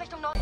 Richtung Nord.